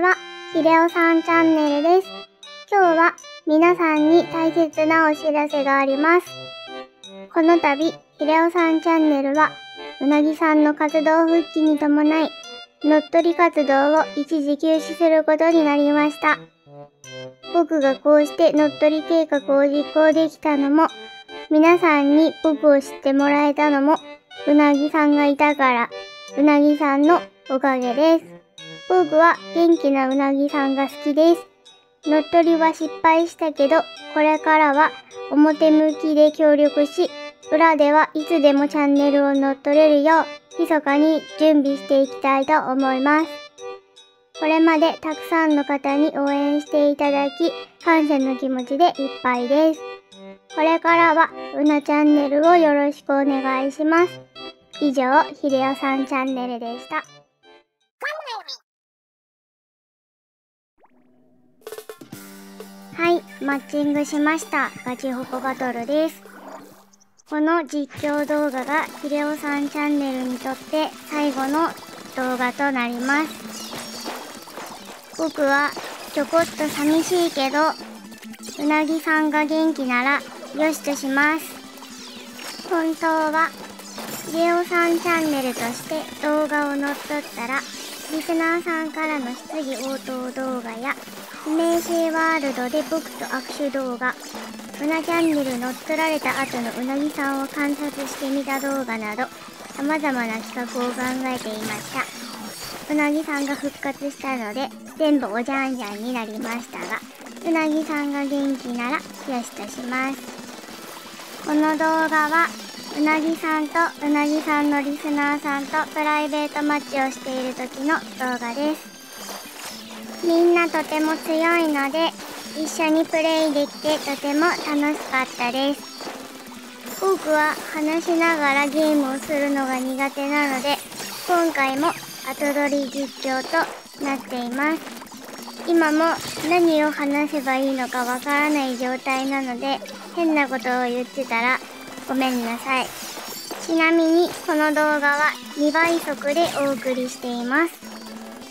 は、ひでおさんチャンネルです。今日は皆さんに大切なお知らせがあります。この度、ひでおさんチャンネルは、うなぎさんの活動復帰に伴い、乗っ取り活動を一時休止することになりました。僕がこうして乗っ取り計画を実行できたのも、皆さんに僕を知ってもらえたのも、うなぎさんがいたから、うなぎさんのおかげです。僕は元気なうなぎさんが好きです。乗っ取りは失敗したけど、これからは表向きで協力し、裏ではいつでもチャンネルを乗っ取れるよう、密かに準備していきたいと思います。これまでたくさんの方に応援していただき、感謝の気持ちでいっぱいです。これからは、うなチャンネルをよろしくお願いします。以上、ひでおさんチャンネルでした。マッチングしました。ガチホコバトルです。この実況動画がひでおさんチャンネルにとって最後の動画となります。僕はちょこっと寂しいけど、うなぎさんが元気ならよしとします。本当は、レオさんチャンネルとして動画を乗っ取ったら、リスナーさんからの質疑応答動画や、名刺ワールドで僕と握手動画、うなチャンネル乗っ取られた後のうなぎさんを観察してみた動画など、様々な企画を考えていました。うなぎさんが復活したので、全部おじゃんじゃんになりましたが、うなぎさんが元気ならよしとします。この動画はうなぎさんとうなぎさんのリスナーさんとプライベートマッチをしている時の動画です。みんなとても強いので一緒にプレイできてとても楽しかったです。僕は話しながらゲームをするのが苦手なので今回も後撮り実況となっています。今も何を話せばいいのかわからない状態なので変なことを言ってたらごめんなさい。ちなみにこの動画は2倍速でお送りしています。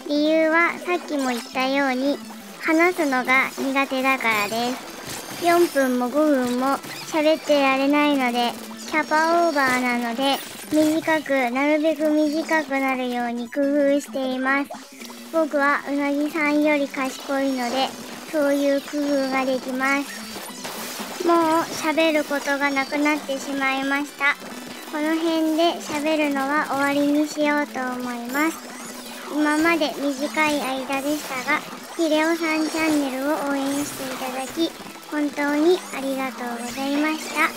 理由はさっきも言ったように話すのが苦手だからです。4分も5分も喋ってられないのでキャパオーバーなので短くなるべく短くなるように工夫しています。僕はうなぎさんより賢いので、そういう工夫ができます。もう喋ることがなくなってしまいました。この辺で喋るのは終わりにしようと思います。今まで短い間でしたが、ヒレオさんチャンネルを応援していただき、本当にありがとうございました。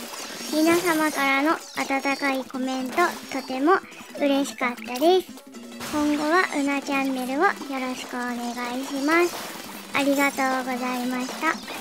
皆様からの温かいコメント、とても嬉しかったです。今後はうなチャンネルをよろしくお願いします。ありがとうございました。